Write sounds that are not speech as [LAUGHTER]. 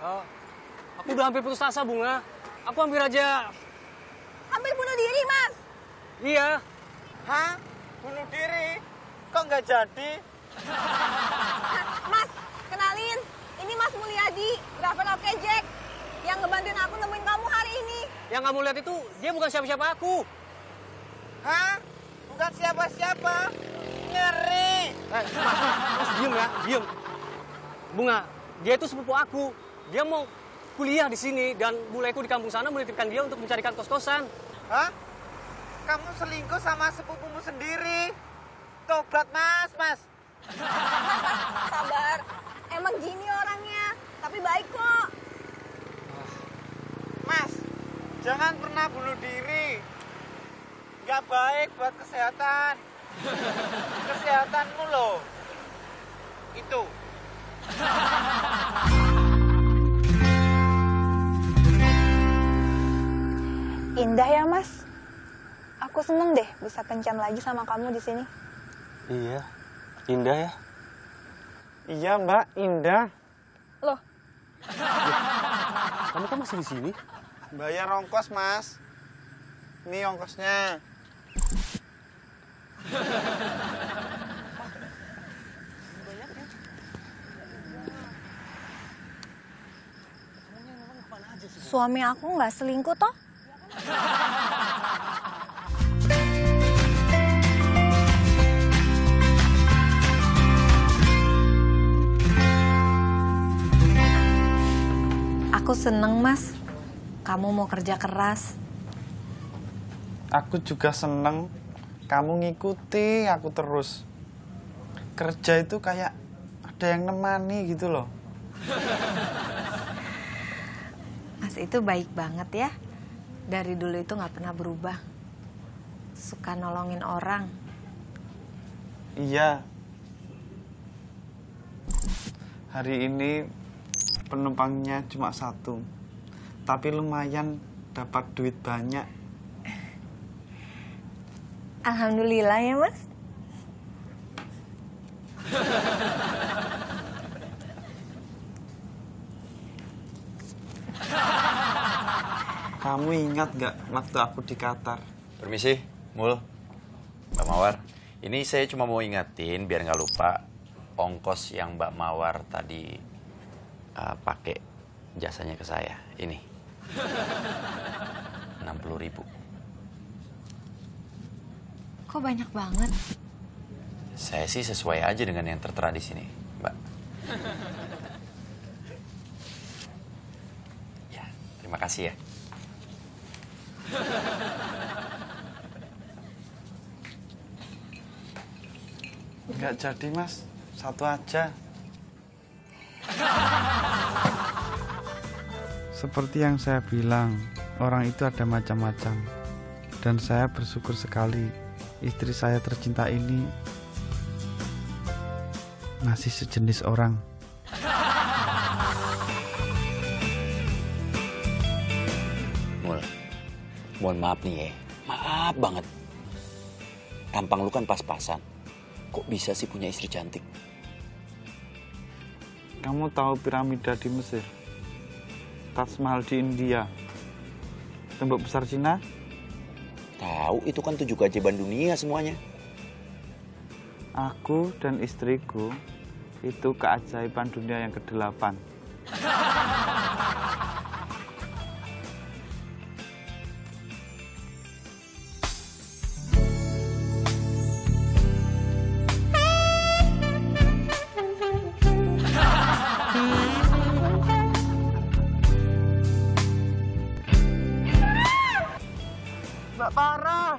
Aku udah hampir putus asa, Bunga. Aku hampir aja... Hampir bunuh diri, Mas. Iya. Hah? Bunuh diri? Kok nggak jadi? [LAUGHS] Mas, kenalin. Ini Mas Mulyadi, driver Oke Jack. Yang ngebantuin aku nemuin kamu hari ini. Yang kamu lihat itu, dia bukan siapa-siapa aku. Hah? Bukan siapa-siapa. Ngeri. Eh, mas, mas, diem ya, diem. Bunga, dia itu sepupu aku. Dia mau kuliah di sini dan buleku di kampung sana menitipkan dia untuk mencarikan kos-kosan. Hah? Kamu selingkuh sama sepupumu sendiri. Tobat, Mas, Mas. [LAUGHS] Sabar. Emang gini orangnya. Tapi baik kok. Mas, jangan pernah bunuh diri. Gak baik buat kesehatan. [LAUGHS] Kesehatanmu loh. Itu. [LAUGHS] Indah ya, Mas. Aku seneng deh bisa kencan lagi sama kamu di sini. Iya, indah ya. Iya, Mbak, indah. Loh, [LAUGHS] Kamu kan masih di sini? Bayar ongkos, Mas. Ini ongkosnya. suami aku nggak selingkuh toh? Aku seneng mas, kamu mau kerja keras. Aku juga seneng kamu ngikuti aku terus. Kerja itu kayak ada yang nemani gitu loh. Mas itu baik banget ya. Dari dulu itu nggak pernah berubah. Suka nolongin orang. Iya. Hari ini penumpangnya cuma satu. Tapi lumayan dapat duit banyak. Alhamdulillah ya mas. [LAUGHS] Kamu ingat gak waktu aku di Qatar? Permisi, Mul. Mbak Mawar. Ini saya cuma mau ingetin biar nggak lupa ongkos yang Mbak Mawar tadi uh, pakai jasanya ke saya. Ini. [LAUGHS] 60 ribu. Kok banyak banget? Saya sih sesuai aja dengan yang tertera di sini, Mbak. [LAUGHS] Ya, terima kasih ya. Nggak jadi mas, satu aja. Seperti yang saya bilang, orang itu ada macam-macam. Dan saya bersyukur sekali istri saya tercinta ini masih sejenis orang. Mohon maaf nih ya, maaf banget. Tampang lu kan pas-pasan. Kok bisa sih punya istri cantik? Kamu tahu piramida di Mesir? Taj Mahal di India? Tembok besar Cina? Tahu, itu kan tujuh keajaiban dunia semuanya. Aku dan istriku itu keajaiban dunia yang kedelapan. [LAUGHS] para